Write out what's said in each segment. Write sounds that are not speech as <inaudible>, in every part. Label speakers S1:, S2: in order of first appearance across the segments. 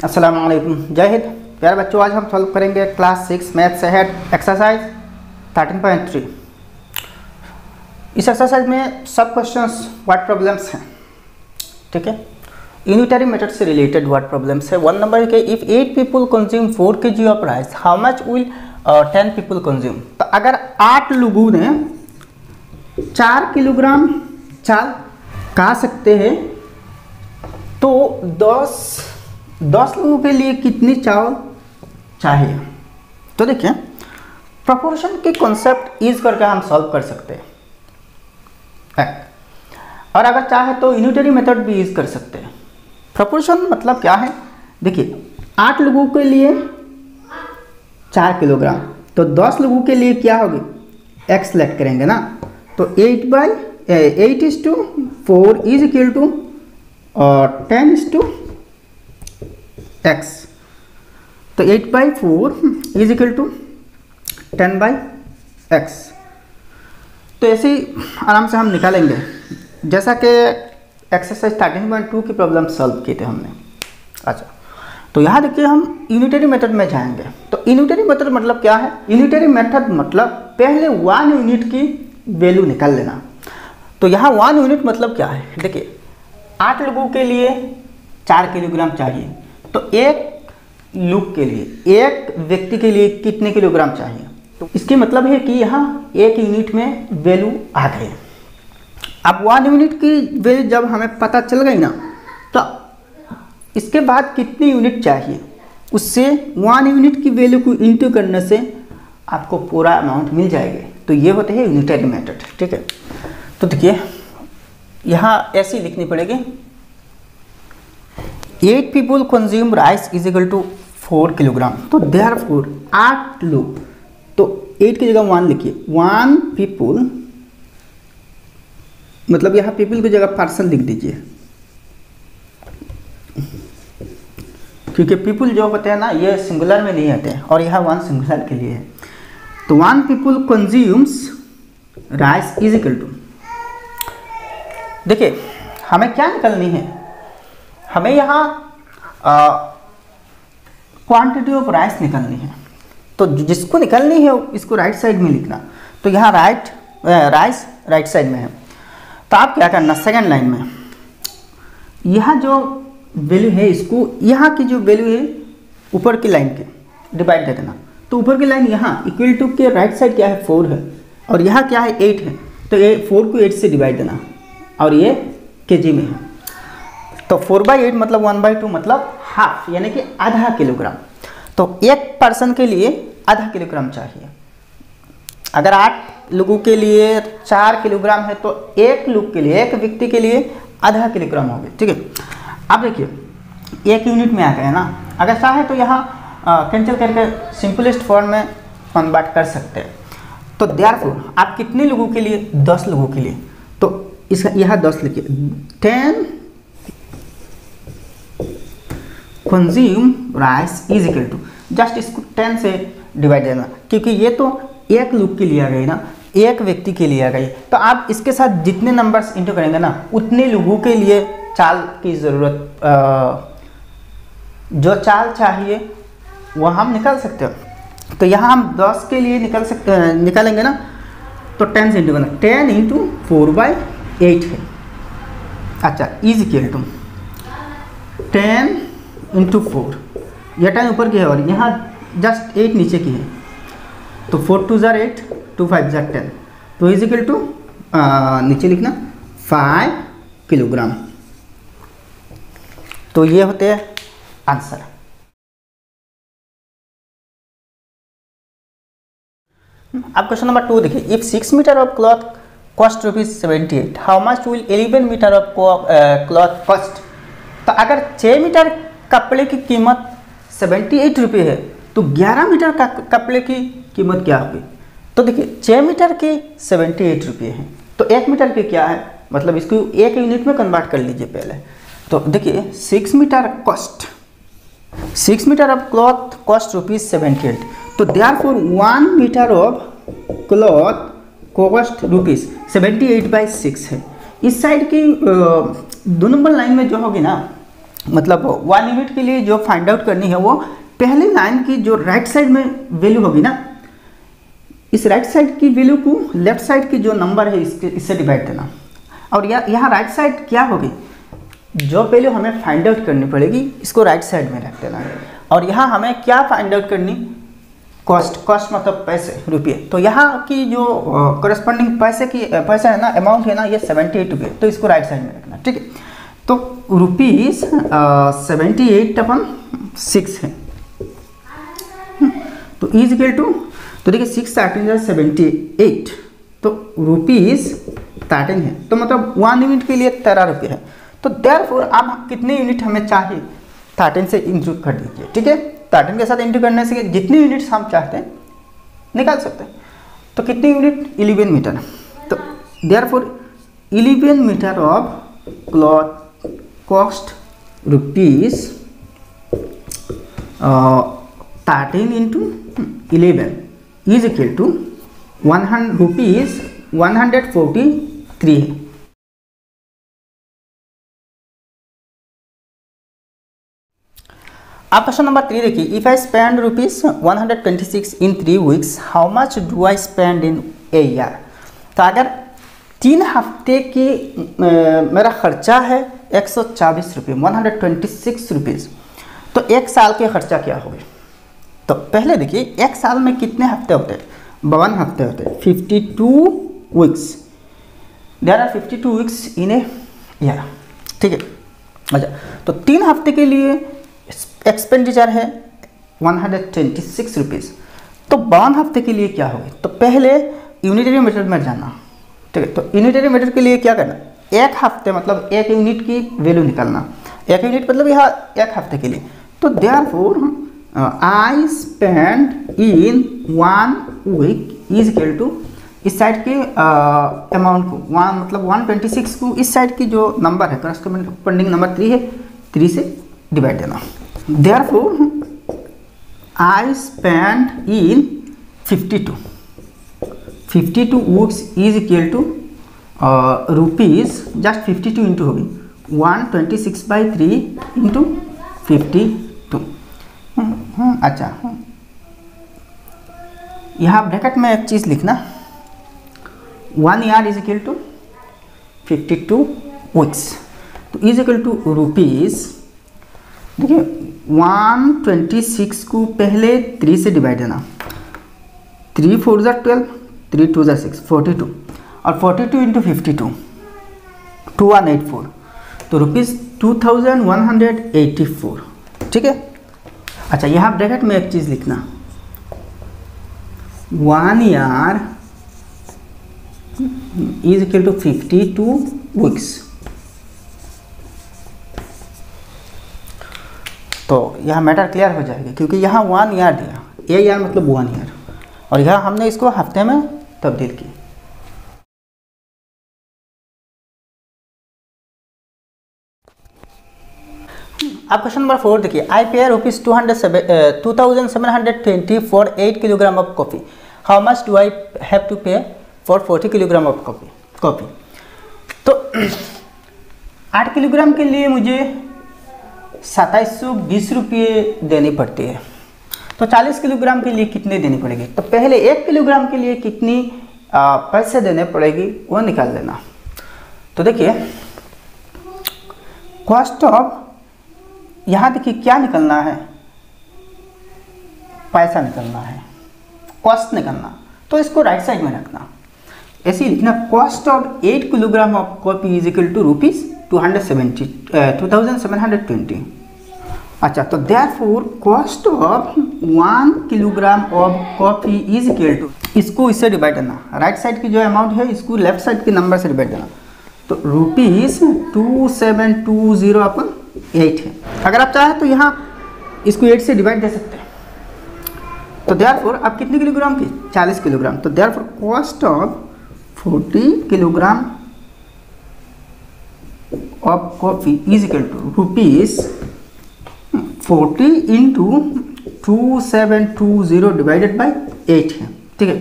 S1: वालेकुम जय हिंद प्यारे बच्चों, आज हम सॉल्व करेंगे class six math set exercise 13.3 इस एक्सरसाइज में सब क्वेश्चंस वर्ड प्रॉब्लम्स हैं, ठीक है? यूनिटरी मेथड से रिलेटेड वर्ड प्रॉब्लम्स है. वन नंबर के if eight people consume four K G of rice how much will ten people consume तो अगर आठ लोगों ने चार किलोग्राम चाल खा सकते हैं तो दस दस लोगों के लिए कितनी चावल चाहिए? तो देखिए प्रोपोर्शन के कॉन्सेप्ट यूज़ करके हम सॉल्व कर सकते हैं। और अगर चाहे तो यूनिटरी मेथड भी यूज़ कर सकते हैं। प्रोपोर्शन मतलब क्या है? देखिए, आठ लोगों के लिए चार किलोग्राम। तो दस लोगों के लिए क्या होगी? एक्स सेलेक्ट करेंगे ना? तो eight by eight is to four is equal to और टेन इज़ टू एक्स तो eight by four is equal to ten by X तो ऐसे ही आराम से हम निकालेंगे। जैसा कि एक्सरसाइज थर्टीन पॉइंट टू की प्रॉब्लम सॉल्व किए थे हमने। अच्छा तो यहाँ देखिए हम यूनिटरी मेथड में जाएँगे। तो यूनिटरी मेथड मतलब क्या है? यूनिटरी मेथड मतलब पहले वन यूनिट की वैल्यू निकाल लेना। तो यहाँ वन यूनिट मतलब क्या है? देखिए, आठ लोगों के लिए चार किलोग्राम चाहिए। तो एक लुक के लिए, एक व्यक्ति के लिए कितने किलोग्राम चाहिए? तो इसके मतलब है कि यहाँ एक यूनिट में वैल्यू आ गई अब वन यूनिट की वैल्यू जब हमें पता चल गई ना तो इसके बाद कितनी यूनिट चाहिए? उससे वन यूनिट की वैल्यू को इंटू करने से आपको पूरा अमाउंट मिल जाएगा। तो ये होते हैं यूनिटरी मेथड ठीक है? तो देखिए, यहाँ ऐसी लिखनी पड़ेगी। Eight people consume rice is equal to four kilogram तो देर फोर आठ लोग। तो एट की जगह वन लिखिए। वन पीपुल मतलब यहाँ पीपल की जगह पर्सन लिख दीजिए। क्योंकि पीपल जो होते हैं ना, ये सिंगुलर में नहीं आते हैं, और यहाँ वन सिंगुलर के लिए है। तो one people consumes rice is equal to देखिए, हमें क्या निकलनी है? हमें यहाँ क्वांटिटी ऑफ़ राइस निकलनी है। तो जिसको निकलनी है, इसको राइट साइड में लिखना। तो यहाँ राइट राइस राइट साइड में है। तो आप क्या करना सेकंड लाइन में। यहाँ जो वैल्यू है इसको, यहाँ की जो वैल्यू है, ऊपर की लाइन के डिवाइड दे देना। तो ऊपर की लाइन यहाँ इक्वल टू के राइट साइड क्या है फोर है। और यहाँ क्या है एट है। तो ये फोर को एट से डिवाइड देना। और ये के जी में है। तो फोर बाई एट मतलब वन बाई टू मतलब हाफ़ यानी कि आधा किलोग्राम तो एक पर्सन के लिए आधा किलोग्राम चाहिए। अगर आठ लोगों के लिए चार किलोग्राम है तो एक लोग के लिए, एक व्यक्ति के लिए आधा किलोग्राम हो गया ठीक है? अब देखिए, एक यूनिट में आ गया ना? अगर चाहे तो यहाँ कैंसिल करके सिंपलेस्ट फॉर्म में कन्वर्ट कर सकते हैं। तो देयरफॉर आप कितने लोगों के लिए? दस लोगों के लिए। तो इसका, यहाँ दस लिखिए। Ten consume rice is equal to just इसको टेन से डिवाइड देना, क्योंकि ये तो एक लुक के लिए आ गई ना, एक व्यक्ति के लिए आ गई। तो आप इसके साथ जितने नंबर्स इंटू करेंगे ना, उतने लोगों के लिए चाल की ज़रूरत जो चाल चाहिए वह हम निकाल सकते हो। तो यहाँ हम दस के लिए निकल सकते, निकालेंगे ना तो टेन से इंटू करना। Ten into four by eight है। अच्छा is equal to ten into four यह टाइम ऊपर की है और यहाँ जस्ट एट नीचे की है। तो four two are eight two five are ten तो इज़ इक्वल टू नीचे लिखना फाइव किलोग्राम तो ये होते हैं आंसर अब क्वेश्चन नंबर टू देखिए। If six metre of cloth cost rupees seventy eight how much will eleven metre of cloth cost तो अगर छः मीटर कपड़े की कीमत सेवेंटी एट रुपये है तो ग्यारह मीटर का कपड़े की कीमत क्या होगी? तो देखिए छः मीटर के सेवेंटी एट रुपये है तो एक मीटर की क्या है? मतलब इसको एक यूनिट में कन्वर्ट कर लीजिए पहले। तो देखिए six metre cost six metre of cloth cost rupees seventy eight तो therefore one metre of cloth cost rupees seventy eight by six है। इस साइड की दो नंबर लाइन में जो होगी ना मतलब वन यूनिट के लिए जो फाइंड आउट करनी है वो पहले लाइन की जो राइट साइड में वैल्यू होगी ना, इस राइट साइड की वैल्यू को लेफ़्ट साइड की जो नंबर है इसके, इससे डिवाइड देना। और यह राइट साइड क्या होगी? जो वैल्यू हमें फाइंड आउट करनी पड़ेगी, इसको राइट साइड में रख देना। और यहाँ हमें क्या फाइंड आउट करनी? कॉस्ट कॉस्ट मतलब पैसे, रुपये। तो यहाँ की जो करस्पॉन्डिंग पैसे की, पैसा है ना अमाउंट है ना, ये सेवेंटी एट रुपये। तो इसको राइट साइड में रखना, ठीक है? तो रुपीज़ सेवेंटी एट अपन सिक्स है। तो इज़ इक्वल टू तो देखिए सिक्स थर्टीन सेवेंटी एट तो रुपीज़ थर्टीन है। तो मतलब वन यूनिट के लिए तेरह रुपये है। तो देर आप कितने यूनिट हमें चाहिए? थर्टीन से इंटू कर दीजिए, ठीक है? थर्टीन के साथ इंटू करने से जितने यूनिट्स हम चाहते हैं, निकाल सकते हैं। तो कितने यूनिट इलेवन मीटर तो therefore eleven metre of cloth cost rupees thirteen into eleven is equal to one hundred rupees one hundred forty three आप क्वेश्चन नंबर थ्री देखिए if I spend rupees one hundred twenty six in three weeks how much do I spend in a year तो अगर तीन हफ़्ते की मेरा खर्चा है एक सौ चालीस रुपये one hundred twenty six rupees तो एक साल के खर्चा क्या हो होगा तो पहले देखिए, एक साल में कितने हफ़्ते होते हैं? बावन हफ़्ते होते हैं। Fifty two weeks there are fifty two weeks in a year ठीक है? अच्छा तो तीन हफ़्ते के लिए एक्सपेंडिचर है one hundred twenty six rupees तो बावन हफ़्ते के लिए क्या होगा तो पहले यूनिटरी मीटर में जाना। ठीक है? तो यूनिटरी मीटर के लिए क्या करना? एक हफ़्ते मतलब एक यूनिट की वैल्यू निकालना। एक यूनिट मतलब यहाँ एक हफ़्ते के लिए। तो therefore I spend in one week is equal to इस साइड के अमाउंट uh, को। वन मतलब वन ट्वेंटी सिक्स को इस साइड की जो नंबर है करस्पॉन्डिंग नंबर थ्री है थ्री से डिवाइड देना। Therefore I spend in fifty two fifty two woods is equal to rupees just fifty two into होगी one twenty six by three into fifty two अच्छा यहाँ bracket में एक चीज़ लिखना। One year is equal to fifty two weeks तो is equal to rupees देखिए one twenty six को पहले थ्री से डिवाइड देना। थ्री फोर ज़ा ट्वेल्व थ्री टू ज़ा सिक्स फोर्टी टू और forty two into fifty two two one eight four तो rupees two thousand one hundred eighty four ठीक है? अच्छा यहाँ ब्रैकेट में एक चीज़ लिखना। One year is equal to fifty two weeks तो यह मैटर क्लियर हो जाएगा, क्योंकि यहाँ वन ईयर दिया। ए ईयर मतलब वन ईयर और यहाँ हमने इसको हफ़्ते में तब्दील की अब क्वेश्चन नंबर फोर देखिए I pay rupees two hundred seven two thousand seven hundred twenty for eight kilogram of coffee how much do I have to pay for forty kilogram of coffee coffee तो <clears throat> आठ kilogram के लिए मुझे सत्ताईस सौ बीस रुपये देनी पड़ती है। तो चालीस किलोग्राम के लिए कितने देनी पड़ेगी? तो पहले एक किलोग्राम के लिए कितनी पैसे देने पड़ेगी, वो निकाल देना तो देखिए कॉस्ट ऑफ़ यहाँ देखिए क्या निकलना है? पैसा निकलना है। कॉस्ट निकलना। तो इसको राइट साइड में रखना। ऐसे लिखना cost of eight kilogram of coffee is equal to rupees two hundred seventy two thousand seven hundred twenty अच्छा तो therefore cost of one kilogram of coffee is equal to इसको इससे डिवाइड करना। Right side की जो amount है, इसको left side के नंबर से डिवाइड करना। तो rupees two seven two zero अपन एट है अगर आप चाहें तो यहाँ इसको एट से डिवाइड दे सकते हैं। तो देर फोर आप कितने किलोग्राम की? चालीस किलोग्राम तो therefore cost of forty kilogram of coffee is equal to rupees forty into two seven two zero divided by eight है। ठीक है?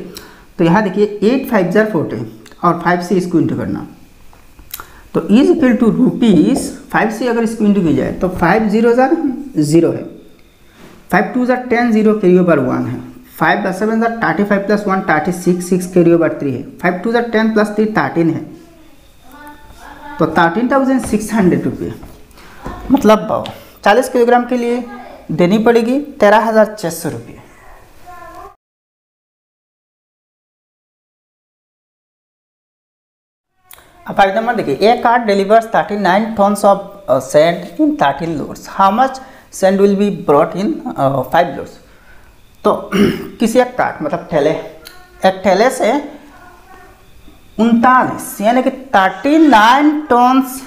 S1: तो यहाँ देखिए एट फाइव ज़ार फोर्टी और फाइव से इसको इंटू करना। तो is equal to rupees five से अगर इसको इंटू किया जाए तो फाइव ज़ीरो ज़ार ज़ीरो है। फाइव टू ज़ार ten zero carry over one है। फाइव प्लस सेवन ज़ार thirty five plus one thirty six six carry over three है। फाइव टू ज़ार टेन प्लस थ्री थर्टीन है। तो थर्टीन थाउज़ेंड सिक्स हंड्रेड रुपये। मतलब चालीस kilogram के लिए देनी पड़ेगी तेरह हज़ार छः सौ रुपये। फाइव नंबर देखिए a car delivers thirty nine tons of sand in thirteen loads how much sand will be brought in five loads तो <clears throat> किसी एक कार्ट मतलब ठेले एक ठेले से उनतालीस, यानी कि थर्टी नाइन टन्स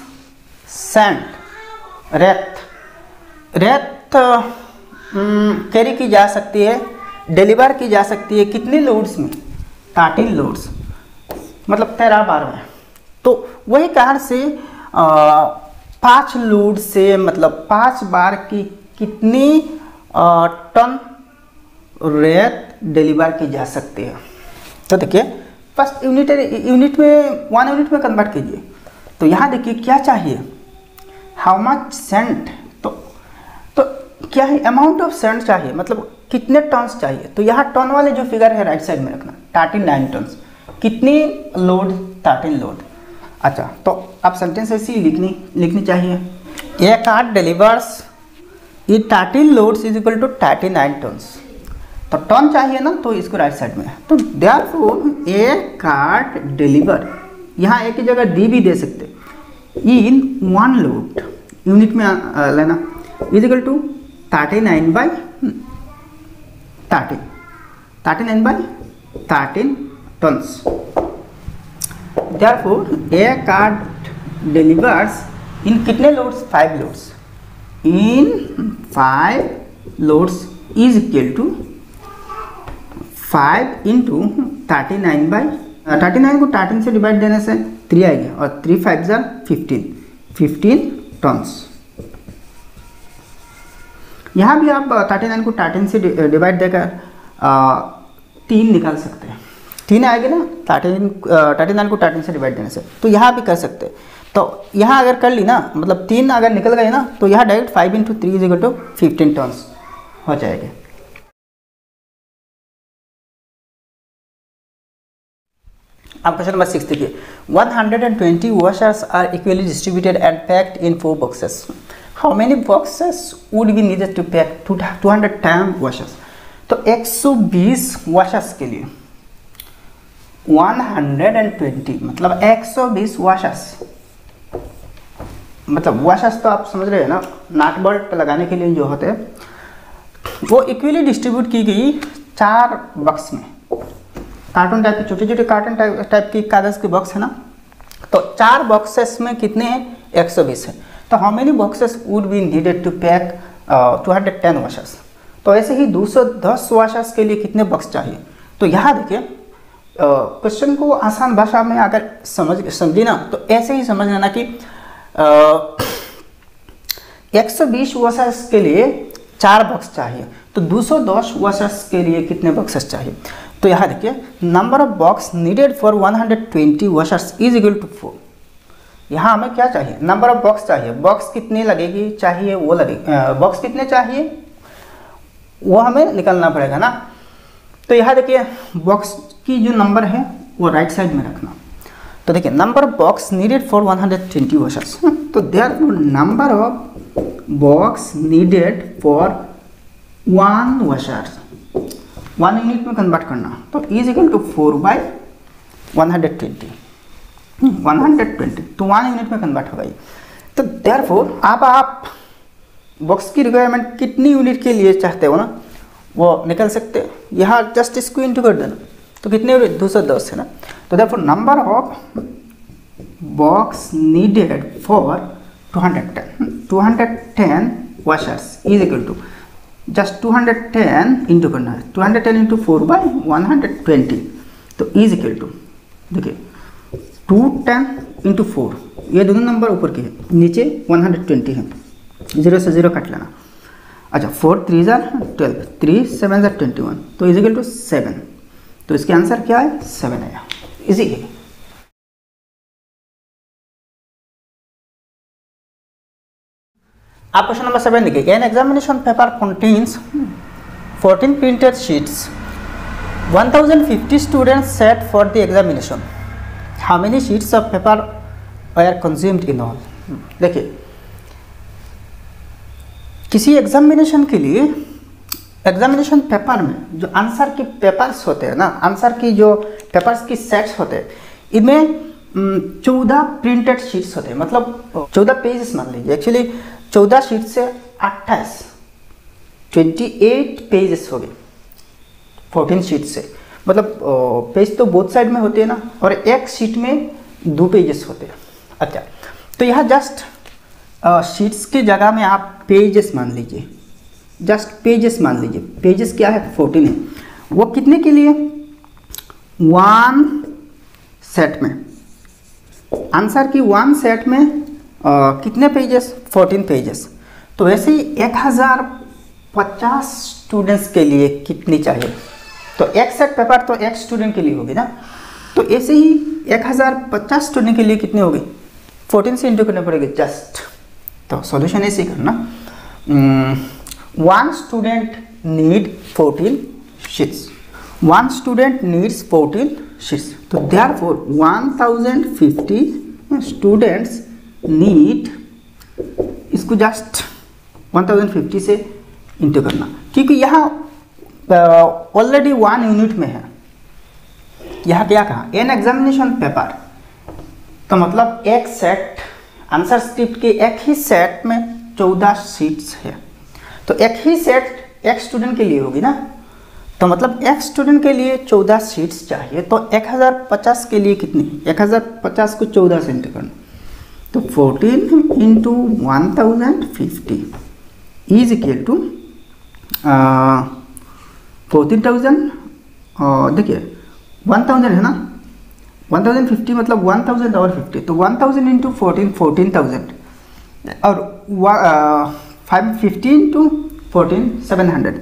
S1: सैंड रेत रेत कैरी की जा सकती है डिलीवर की जा सकती है कितने लोड्स में? थर्टीन लोड्स मतलब तेरह बार में। तो वही कार से पाँच लोड से मतलब पाँच बार की कितनी टन रेत डिलीवर की जा सकती है। तो देखिए फ़र्स्ट यूनिट यूनिट में वन यूनिट में कन्वर्ट कीजिए। तो यहाँ देखिए, क्या चाहिए? हाउ मच सेंट तो तो क्या है अमाउंट ऑफ़ सेंट चाहिए? मतलब कितने टन्स चाहिए? तो यहाँ टन वाले जो फिगर है राइट साइड में रखना थर्टी नाइन टन्स कितनी लोड थर्टीन लोड अच्छा तो आप सेंटेंस ऐसी लिखनी लिखनी चाहिए। A card delivers E thirteen loads is equal to thirty nine tons तो टन चाहिए ना तो इसको राइट साइड में। तो देर फोर ए कार्ड डिलीवर यहाँ एक ही जगह डी भी दे सकते। इन वन लोड यूनिट में लेना। Is equal to thirty nine by thirteen thirty nine by thirteen tons therefore, a card delivers in कितने loads? Five loads. In five loads is equal to five into thirty nine by thirty nine को thirteen से divide देने से three आएगा और three five jar fifteen fifteen turns यहाँ भी आप थर्टी नाइन को थर्टीन से डिवाइड देकर तीन निकाल सकते हैं। तीन आएगी ना थर्टीन थर्टी नाइन को थर्टीन से डिवाइड देने से। तो यहाँ भी कर सकते हैं। तो यहाँ अगर कर ली ना मतलब तीन अगर निकल गए ना तो यहाँ direct five into three is two fifteen tons हो जाएँगे। अब क्वेश्चन नंबर सिक्स देखिए। 120 washers are equally distributed and packed in four boxes. How many boxes would be needed to pack 210 washers? तो 120 वॉशर्स के लिए। 120 मतलब 120 वॉशर्स मतलब washers तो आप समझ रहे हैं ना नाट बल्ट लगाने के लिए जो होते हैं, वो इक्वली डिस्ट्रीब्यूट की गई चार बक्स में। कार्टून टाइप की छोटे छोटे कार्टून टाइप टाइप की कागज़ के बॉक्स है ना तो चार बॉक्सेस में कितने हैं? 120 है। तो how many boxes would be needed to pack two hundred ten washers तो ऐसे ही 210 वॉशर्स के लिए कितने बॉक्स चाहिए? तो यहाँ देखिए क्वेश्चन को आसान भाषा में अगर समझ, समझी ना तो ऐसे ही समझ लेना कि एक सौ बीस वॉशर्स के लिए चार बॉक्स चाहिए तो 210 वॉशर्स के लिए कितने बॉक्सेस चाहिए? तो यहाँ देखिए number of box needed for 120 washers is equal to four यहाँ हमें क्या चाहिए? नंबर ऑफ़ बॉक्स चाहिए। बॉक्स कितनी लगेगी? चाहिए, वो लगेगी। बॉक्स कितने चाहिए? वो हमें निकलना पड़ेगा ना। तो यहाँ देखिए बॉक्स की जो नंबर है, वो राइट साइड में रखना। तो देखिए number box needed for 120 hundred washers तो there number of box needed for one washers one unit में कन्वर्ट करना। तो is equal to four by one hundred twenty one hundred twenty तो वन यूनिट में कन्वर्ट होगा तो देर four अब आप बॉक्स की रिक्वायरमेंट कितनी यूनिट के लिए चाहते हो ना? वो निकल सकते यहाँ जस्ट इसको इंटू कर देना तो कितने दो सौ दस, है ना? तो देखो number of box needed for two hundred ten two hundred ten washers is equal to just two hundred ten into करना है two hundred ten into four by one hundred twenty तो इज़ इक्वल टू देखिए two ten into four ये दोनों number ऊपर के हैं। नीचे वन हंड्रेड ट्वेंटी है। ज़ीरो से ज़ीरो काट लेना। अच्छा फोर थ्री ज़ार ट्वेल्व थ्री सेवन ज़ार ट्वेंटी वन तो इजिकल टू सेवन तो इसके आंसर क्या है? सेवन आया इजी है आप क्वेश्चन नंबर सेवन देखिए. An examination paper contains 14 printed sheets? 1050 students sat for the examination. How many sheets of paper are consumed in all देखिए किसी एग्जामिनेशन के लिए एग्जामिनेशन पेपर में जो आंसर के पेपर्स होते हैं ना आंसर की जो पेपर्स की सेट्स होते हैं, इनमें चौदह प्रिंटेड शीट्स होते हैं। मतलब चौदह पेजेस मान लीजिए। एक्चुअली चौदह शीट से अट्ठाईस ट्वेंटी एट पेजेस हो गए फोर्टीन शीट से। मतलब पेज तो बोथ साइड में होते हैं ना, और एक शीट में दो पेजेस होते हैं। अच्छा तो यह जस्ट शीट्स की जगह में आप पेजेस मान लीजिए। जस्ट पेजेस मान लीजिए। पेजेस क्या है? फोर्टीन है। वो कितने के लिए? वन सेट में। आंसर की वन सेट में आ, कितने पेजेस फोर्टीन पेजेस तो वैसे ही एक हज़ार पचास स्टूडेंट्स के लिए कितनी चाहिए? तो एक सेट पेपर तो एक स्टूडेंट के लिए होगी ना? तो ऐसे ही एक हज़ार पचास स्टूडेंट के लिए कितनी होगी? फोर्टीन से इंटू करने पड़ेगी? जस्ट तो सॉल्यूशन ऐसे करना। One student need fourteen sheets one student needs fourteen sheets तो therefore one thousand fifty students need इसको जस्ट वन थाउज़ेंड फिफ्टी से इंटू करना। क्योंकि यहाँ ऑलरेडी वन यूनिट में है। यहाँ क्या कहा? एन एग्जामिनेशन पेपर तो मतलब एक सेट आंसर स्क्रिप्ट के एक ही सेट में चौदह सीट्स है। तो एक ही सेट एक स्टूडेंट के लिए होगी ना? तो मतलब एक स्टूडेंट के लिए चौदह सीट्स चाहिए। तो एक हज़ार पचास के लिए कितनी? एक हज़ार पचास को चौदह से इंटू करना। तो fourteen into one thousand fifty is equal to fourteen thousand देखिए वन थाउज़ेंड है ना? वन थाउज़ेंड फिफ्टी मतलब वन थाउज़ेंड और फिफ्टी तो one thousand into fourteen fourteen और five fifty into fourteen seven hundred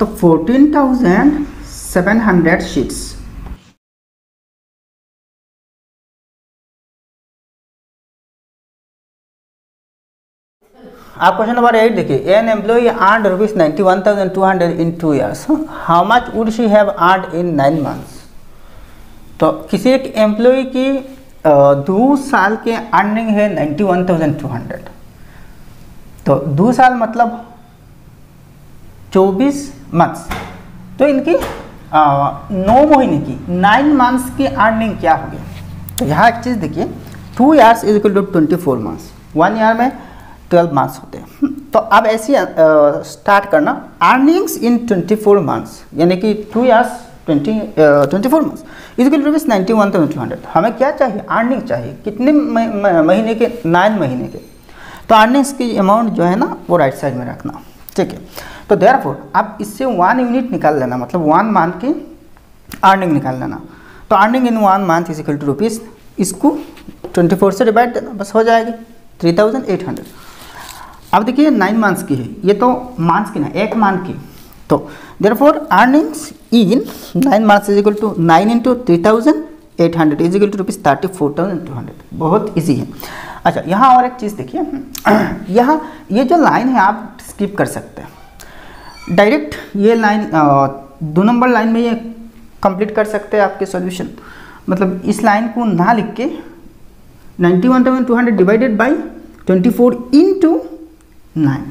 S1: तो fourteen thousand seven hundred sheets आप question number eight देखिए. An employee earn rupees ninety one thousand two hundred in two years how much would she have earn in nine months तो किसी एक employ की दो साल के अर्निंग है ninety one thousand two hundred तो दो साल मतलब चौबीस मंथ्स तो इनकी नौ महीने की नाइन मंथ्स की अर्निंग क्या होगी तो यहाँ एक चीज़ देखिए two years is equal to twenty four months one year में ट्वेल्व मंथ्स होते हैं। तो अब ऐसे स्टार्ट करना। Earnings in twenty four months यानी कि two years twenty twenty four months is equal rupees ninety one thousand two hundred हमें क्या चाहिए? अर्निंग चाहिए। कितने महीने के? नाइन महीने के। तो अर्निंग्स की अमाउंट जो है ना, वो राइट साइड में रखना। ठीक है? तो देर फोर आप इससे वन यूनिट निकाल लेना। मतलब वन मंथ की अर्निंग निकाल लेना। तो earning in one month is equal to rupees इसको ट्वेंटी फोर से डिवाइड देना। बस हो जाएगी। थ्री थाउज़ेंड एट हंड्रेड अब देखिए नाइन मंथ्स की है। ये तो मंथ्स की ना, एक मंथ की। तो therefore earnings in nine months is equal to nine into three thousand eight hundred is equal to rupees thirty four thousand two hundred बहुत ईजी है। अच्छा यहाँ और एक चीज़ देखिए। <clears throat> यहाँ, ये जो लाइन है, आप स्किप कर सकते हैं। डायरेक्ट ये लाइन दो नंबर लाइन में ये कंप्लीट कर सकते हैं आपके सॉल्यूशन मतलब इस लाइन को ना लिख के ninety one thousand two hundred divided by twenty four into nine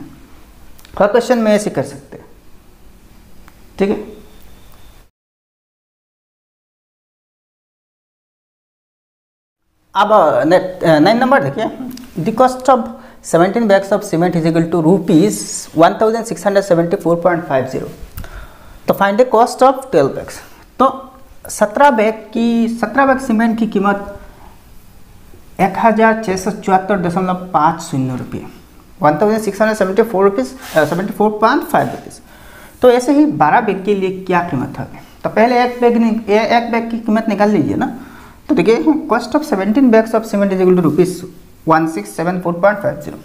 S1: her question में ऐसे कर सकते हैं। ठीक है? अब नाइन नंबर देखिए। The cost of 17 bags of cement is equal to rupees one thousand six hundred seventy four point five zero तो find the cost of twelve bags तो 17 बैग की 17 बैग सीमेंट की कीमत एक हज़ार छः सौ चौहत्तर दशमलव पाँच शून्य रुपये। One thousand six hundred seventy four rupees seventy four point five rupees तो ऐसे ही बारह बैग के लिए क्या कीमत है? तो पहले एक बैग एक बैग की कीमत निकाल लीजिए ना। तो देखिए cost of seventeen bags of cement is equal to rupees one six seven four point five zero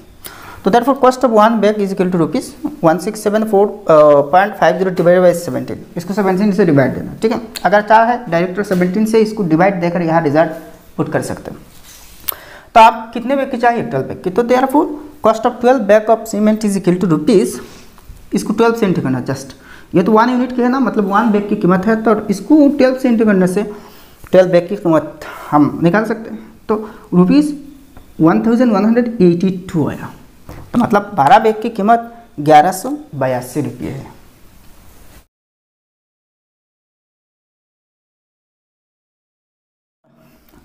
S1: तो therefore cost of one bag is equal to rupees one six seven four point five zero divide by seventeen इसको seventeen से divide देना, ठीक है? अगर चाह director seventeen से इसको डिवाइड देकर यहाँ रिज़ल्ट पुट कर सकते हैं। तो आप कितने बैग की चाहिए? ट्वेल्व बैग की। तो therefore cost of twelve bag of cement is equal to rupees इसको ट्वेल्व सेंट करना जस्ट ये तो वन यूनिट की है ना मतलब वन बैग की कीमत है तो इसको ट्वेल्व सेंट करने से ट्वेल्व बैग की कीमत हम निकाल सकते हैं। तो rupees one thousand one hundred eighty two आया। तो मतलब बारह बैग की कीमत ग्यारह सौ बयासी रुपये है।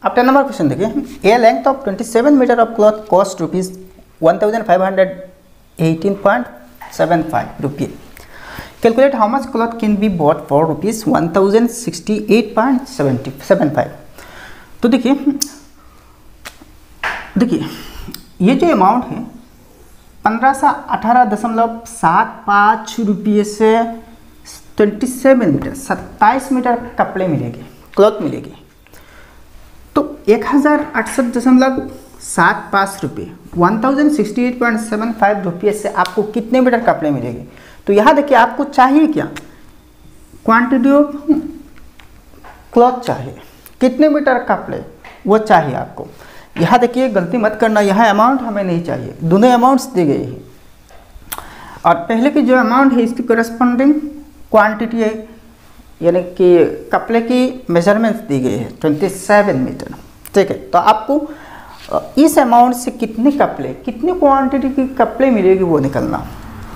S1: अब टेन नंबर क्वेश्चन देखिए। A length of 27 meter of cloth cost rupees one thousand five hundred eighteen point seven five रुपये calculate how much cloth can be bought for rupees one thousand sixty eight point seventy seven five तो देखिए देखिए, ये जो amount है, पंद्रह से अठारह दशमलव सात पाँच रुपये से ट्वेंटी सेवन मीटर सत्ताईस मीटर कपड़े मिलेंगे क्लॉथ मिलेगी। तो एक हज़ार अड़सठ दशमलव सात पाँच रुपये one thousand sixty eight point seven five रुपये से आपको कितने मीटर कपड़े मिलेंगे? तो यहाँ देखिए, आपको चाहिए क्या? क्वांटिटी ऑफ़ क्लॉथ चाहिए। कितने मीटर कपड़े वो चाहिए आपको। यहाँ देखिए, गलती मत करना। यहाँ अमाउंट हमें नहीं चाहिए। दोनों अमाउंट्स दी गई है। और पहले की जो अमाउंट है, इसकी करस्पॉन्डिंग क्वांटिटी है, यानी कि कपड़े की मेजरमेंट्स दी गई है 27 मीटर ठीक है तो आपको इस अमाउंट से कितने कपड़े कितनी क्वांटिटी की कपड़े मिलेगी वो निकलना।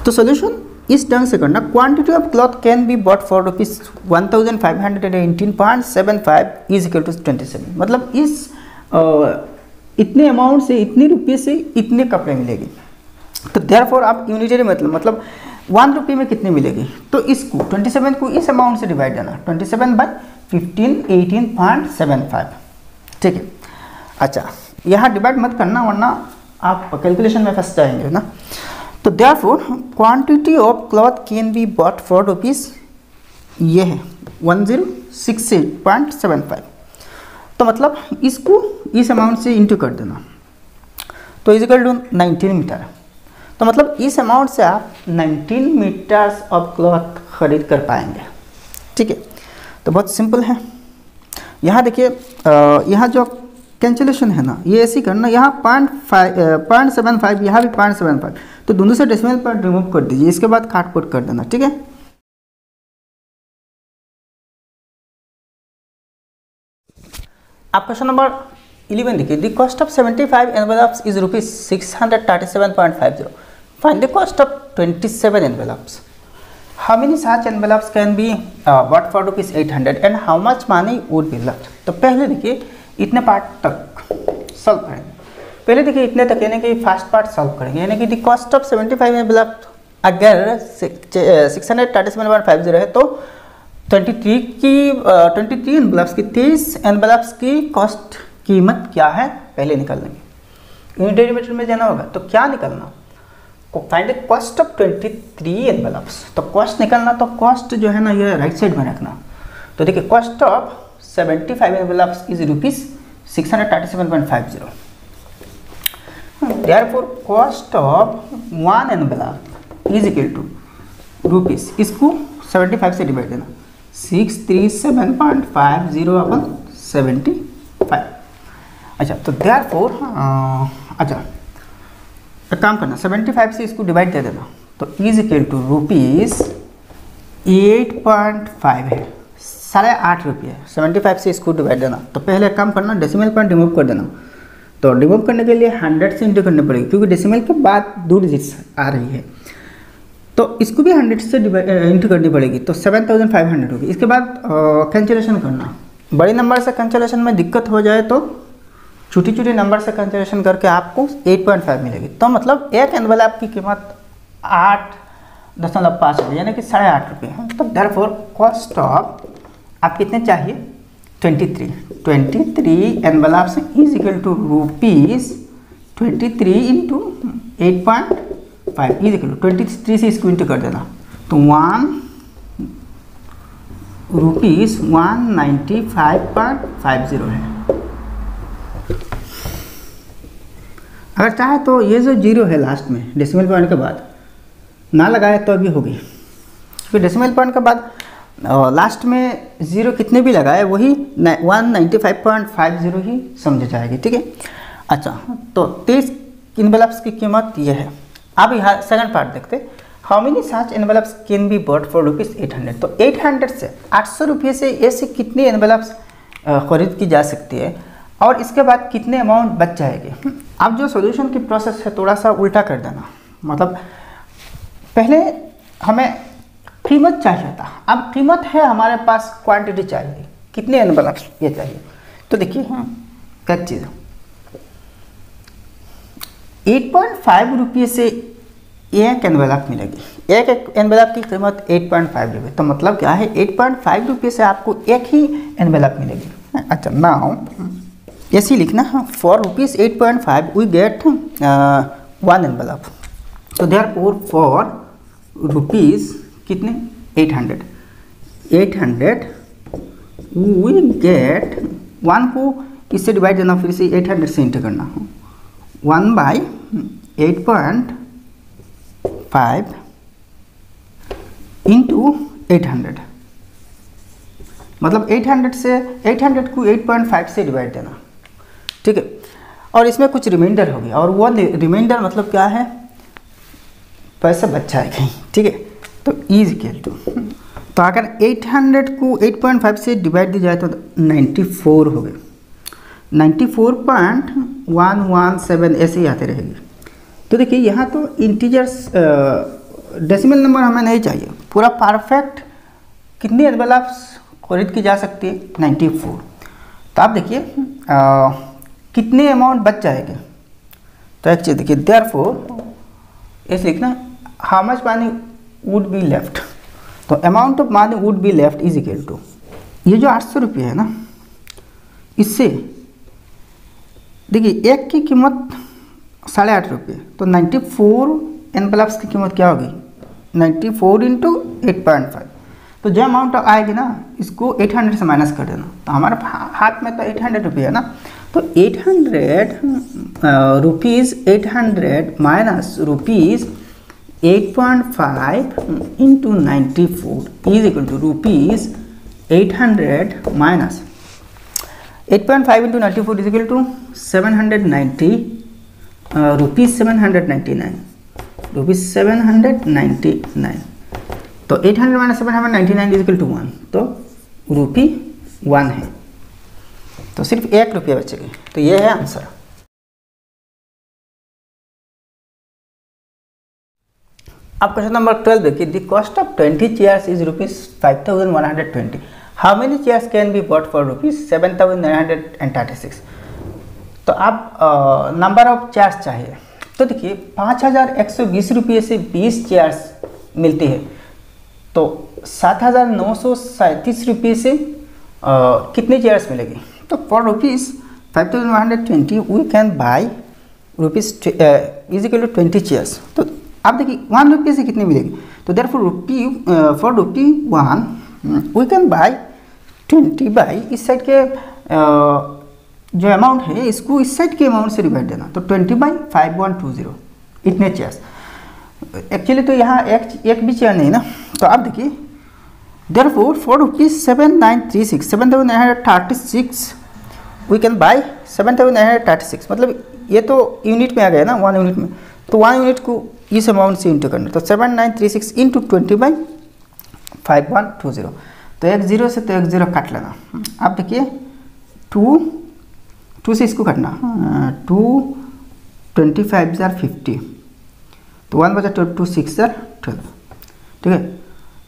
S1: तो सोल्यूशन इस ढंग से करना। Quantity of cloth can be bought for rupees one thousand five hundred eighteen point seven five is equal to twenty seven मतलब इस इतने अमाउंट से, इतने रुपये से इतने कपड़े मिलेगी। तो देर फॉर आप यूनिटरी मतलब मतलब वन रुपये में कितने मिलेगी? तो इसको 27 को इस अमाउंट से डिवाइड करना। 27 seven by fifteen eighteen point seven five ठीक है? अच्छा। यहाँ डिवाइड मत करना, वरना आप कैलकुलेशन में फंस जाएँगे ना? तो therefore quantity of cloth can be bought for rupees ये है one zero six eight point seven five तो मतलब इसको इस अमाउंट से इंटू कर देना। तो इजिकल टू नाइनटीन मीटर तो मतलब इस अमाउंट से आप 19 मीटर्स ऑफ़ क्लॉथ खरीद कर पाएँगे। ठीक है? तो बहुत सिंपल है। यहाँ देखिए यहाँ जो कैंसिलेशन है ना? ये ऐसी करना। यहाँ point five point seven five यहाँ भी पॉइंट सेवन फाइव तो दोनों से डेसिमल पॉइंट रिमूव कर दीजिए। इसके बाद काट कोट कर देना ठीक है? आप क्वेश्चन नंबर इलेवन देखिए। The cost of seventy five envelopes is rupees six hundred thirty seven point five zero Find the cost of 27 envelopes. How many such envelopes can be uh, bought for rupees 800 and how much money would be left? तो पहले देखिए इतने part तक solve करेंगे। पहले देखिए, इतने तक, यानी कि फ़र्स्ट पार्ट सॉल्व करेंगे। यानी कि द कॉस्ट ऑफ़ 75 एनवेलप अगर six hundred thirty seven point five zero है तो 23 की ट्वेंटी थ्री एनवेलप्स की तेईस एनवेलप्स की कॉस्ट कीमत क्या है, पहले निकाल लेंगे। यूनिट मेथड में जाना होगा तो क्या निकलना? फाइंड कॉस्ट ऑफ़ 23 एनवेलप्स तो कॉस्ट निकालना तो कॉस्ट जो है ना, ये राइट साइड में रखना। तो देखिए cost of 75 envelopes is rupees six hundred thirty seven point five zero therefore, cost of one envelope is equal to rupees. इसको 75 से डिवाइड देना। Six three seven point five zero अपन सेवेंटी फाइव अच्छा तो देर four अच्छा एक काम करना 75 से इसको डिवाइड दे देना। तो is equal to rupees eight point five है। साढ़े आठ रुपये। सेवेंटी फाइव से इसको डिवाइड देना। तो पहले काम करना डेसिमल पॉइंट रिमूव कर देना। तो रिमूव करने के लिए हंड्रेड से इंटू करनी पड़ेगी, क्योंकि डेसिमल के बाद दो डिजिट्स आ रही है। तो इसको भी हंड्रेड से इंटू करनी पड़ेगी। तो सेवन थाउज़ेंड फाइव हंड्रेड होगी। इसके बाद कैंसिलेशन करना। बड़े नंबर से कैंसिलेशन में दिक्कत हो जाए तो छोटी छोटी नंबर से कंसिडरेशन करके आपको 8.5 मिलेगी। तो मतलब एक एनवेलप की कीमत आठ दशमलव पाँच रुपये यानी कि साढ़े आठ रुपये है। तो दर फोर कॉस्ट ऑफ़ आप कितने चाहिए? Twenty three twenty three envelopes is equal to rupees twenty three into eight point five is equal to twenty three से इसको इंटू कर देना। तो one rupees one ninety five point five zero है। अगर चाहे तो ये जो ज़ीरो है लास्ट में डेसिमल पॉइंट के बाद, ना लगाए तो अभी होगी क्योंकि डेसिमल पॉइंट के बाद लास्ट में ज़ीरो कितने भी लगाए, वही one ninety five point five zero ही समझ जाएगी, ठीक है? अच्छा तो तेईस इनवेलप्स की कीमत यह है। अब यहाँ सेकंड पार्ट देखते how many such envelopes can be bought for rupees eight hundred तो एट हंड्रेड से आठ सौ रुपये से ऐसे कितने एनवेलप्स खरीद की जा सकती है? और इसके बाद कितने अमाउंट बच जाएगी? अब जो सोल्यूशन की प्रोसेस है, थोड़ा सा उल्टा कर देना। मतलब पहले हमें कीमत चाहिए था। अब कीमत है, हमारे पास क्वांटिटी चाहिए। कितने एनवेलप्स ये चाहिए? तो देखिए हाँ एक चीज़ एट पॉइंट फाइव रुपये से एक एनवेलप मिलेगी। एक एक एनवेलप की कीमत एट पॉइंट फाइव रुपये। तो मतलब क्या है? एट पॉइंट फाइव रुपये से आपको एक ही एनवेलप मिलेगी। अच्छा नाउ ऐसे लिखना, है for rupees eight point five we get one envelope तो देर फोर फॉर रुपीज़ कितने? Eight hundred. Eight hundred we get one को इससे डिवाइड करना, फिर से एट हंड्रेड से इंटर करना। हो one by eight point five into eight hundred मतलब एट हंड्रेड से एट हंड्रेड को एट पॉइंट फाइव से डिवाइड देना। ठीक है? और इसमें कुछ रिमाइंडर हो गया और वो रिमाइंडर मतलब क्या है? पैसा बच्चा है कहीं। ठीक है? तो इज़ इक्वल टू तो अगर 800 को 8.5 से डिवाइड दिया जाए तो 94 हो गए 94.117 ऐसे ही आते रहेगी। तो देखिए, यहाँ तो इंटीजर्स डेसिमल नंबर हमें नहीं चाहिए। पूरा परफेक्ट कितनी एनवेलप्स खरीद की जा सकती है? 94 तो आप देखिए कितने अमाउंट बच जाएँगे? तो एक चीज़ देखिए देयर फोर ऐसे लिखना how much money would be left तो amount of money would be left is equal to ये जो आठ सौ रुपये है ना, इससे, देखिए, एक की कीमत साढ़े आठ रुपये तो नाइन्टी फोर एनवलप्स की कीमत क्या होगी? Ninety four into eight point five तो जो अमाउंट आएगी ना, इसको एट हंड्रेड से माइनस कर देना। तो हमारे हाथ में तो एट हंड्रेड रुपये है ना तो eight hundred rupees eight hundred minus rupees eight point five into ninety four is equal to rupees eight hundred minus eight point five into ninety four is equal to seven hundred ninety rupees seven hundred ninety nine rupees seven hundred ninety nine तो 800 minus seven hundred ninety nine equal to one तो rupee one है तो सिर्फ़ एक रुपया बचेगी। तो ये है आंसर अब क्वेश्चन नंबर ट्वेल्व देखिए the cost of twenty chairs is rupees five thousand one hundred twenty how many chairs can be bought for rupees seven thousand nine hundred and thirty six तो आप number of chairs चाहिए। तो देखिए पाँच हज़ार एक सौ बीस रुपये से बीस चेयर्स मिलती है। तो सात हज़ार नौ सौ सैंतीस रुपये से आ, कितने चेयर्स मिलेगी? तो for rupees five thousand one hundred twenty we can buy rupees is equal to twenty chairs तो आप देखिए वन रुपये से कितनी मिलेगी? तो there for rupee for rupee one we can buy twenty by इस साइड के uh, जो अमाउंट है इसको इस साइड के अमाउंट से डिवाइड देना। तो twenty by five one two zero इतने चेयर्स एक्चुअली तो यहाँ एक एक भी चेयर नहीं ना। तो आप देखिए therefore for rupees seven nine three six seven thousand nine hundred thirty six we can buy seven thousand nine hundred thirty six मतलब ये तो यूनिट में आ गया ना वन यूनिट में। तो वन यूनिट को इस अमाउंट से इंटू करना तो seven nine three six into twenty by five one two zero तो एक ज़ीरो से तो एक ज़ीरो काट लेना। आप देखिए टू टू से इसको काटना। टू ट्वेंटी फाइव ज़ार फिफ्टी तो वन बचा टू टू सिक्स ज़ार ट्वेल्व ठीक है?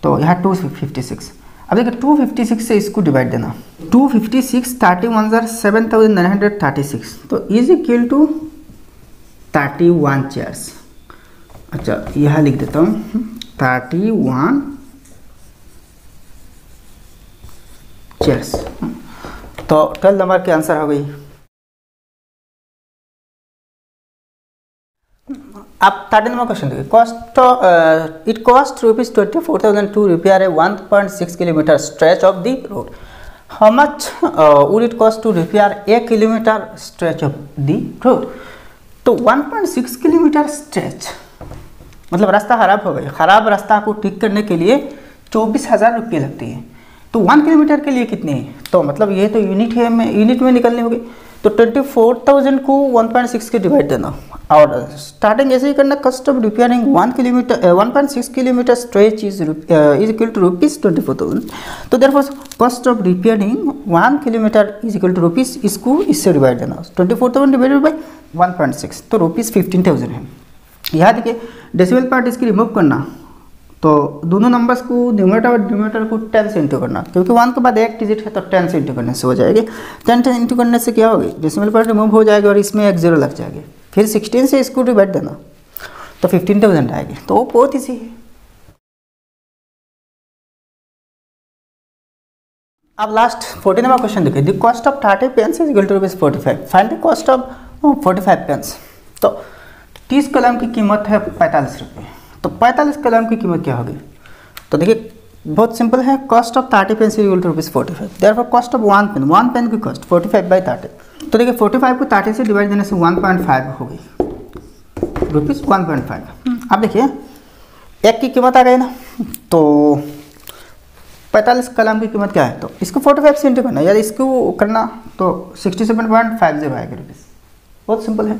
S1: तो यहाँ टू फिफ्टी सिक्स अब देखिए टू फिफ्टी सिक्स से इसको डिवाइड देना। Two fifty six thirty one ज़ार seven thousand nine hundred thirty six तो is equal to thirty one chairs अच्छा यह लिख देता हूँ। थर्टी वन चेयर्स तो ट्वेल्व नंबर की आंसर हो गई। आप थर्टी नंबर क्वेश्चन देखिए। Cost it cost rupees twenty four thousand to repair a one point six kilometer stretch of the road how much would it cost to repair a kilometer stretch of the road तो 1.6 kilometre stretch मतलब रास्ता ख़राब हो गया। ख़राब रास्ता को ठीक करने के लिए चौबीस हज़ार रुपये लगती है। तो वन किलोमीटर के लिए कितने हैं? तो मतलब ये तो यूनिट है, में यूनिट में निकलने होगी। तो ट्वेंटी फोर थाउज़ेंड को वन पॉइंट सिक्स के डिवाइड देना। और स्टार्टिंग ऐसे ही करना cost of repairing one kilometer one point six kilometer stretch is is equal to rupees twenty four thousand तो therefore cost of repairing one kilometer is equal to rupees इसको इससे divide देना। Twenty four thousand divided by one point six तो rupees fifteen thousand है। यहाँ देखिए decibel part इसकी remove करना। तो दोनों नंबर्स को न्यूमेटर और न्यूमेटर को टेन से इंटू करना। क्योंकि वन के बाद एक डिजिट है तो टेन से इंटू करने से हो जाएगी। टेन टेन इंटू करने से क्या होगी? डेसिमल पार्ट रिमूव हो जाएगी और इसमें एक ज़ीरो लग जाएगी। फिर सिक्सटीन से इसको डिवाइड देना। तो फिफ्टीन थाउज़ेंड आएगी। तो वो बहुत ईजी है। अब लास्ट फोर्टी नंबर क्वेश्चन देखिए। The cost of thirty pens is equal to rupees forty five find the cost of forty five pens तो तीस कलम की कीमत है पैंतालीस रुपये। तो पैंतालीस कलम की कीमत क्या होगी तो देखिए बहुत सिंपल है cost of thirty pen to rupees forty five therefore cost of one pen one pen की cost forty five by thirty तो देखिए फोर्टी फाइव को थर्टी से डिवाइड देने से वन पॉइंट फाइव होगी रुपीज़ वन पॉइंट फाइव अब देखिए एक की कीमत आ गई ना तो पैंतालीस कलम की कीमत क्या है? तो इसको फोर्टी फाइव से इंटू करना या इसको करना तो sixty seven point five zero आएगा रुपीज़ बहुत सिंपल है।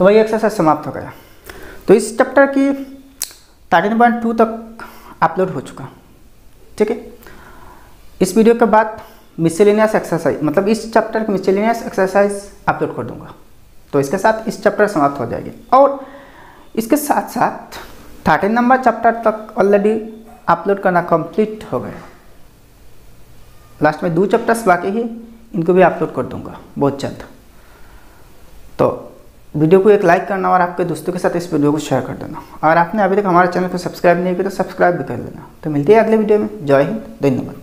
S1: तो वही एक्सरसाइज समाप्त हो गया। तो इस चैप्टर की थर्टीन पॉइंट टू तक अपलोड हो चुका। ठीक है? इस वीडियो के बाद मिसलिनियस एक्सरसाइज मतलब इस चैप्टर की मिसलिनियस एक्सरसाइज अपलोड कर दूँगा। तो इसके साथ इस चैप्टर समाप्त हो जाएगी। और इसके साथ साथ थर्टीन नंबर चैप्टर तक ऑलरेडी अपलोड करना कंप्लीट हो गया। लास्ट में दो चैप्टर्स बाकी ही, इनको भी अपलोड कर दूँगा, बहुत जल्द। तो वीडियो को एक लाइक करना और आपके दोस्तों के साथ इस वीडियो को शेयर कर देना। और आपने अभी तक हमारे चैनल को सब्सक्राइब नहीं किया तो सब्सक्राइब भी कर लेना तो मिलती है अगले वीडियो में। जय हिंद, धन्यवाद।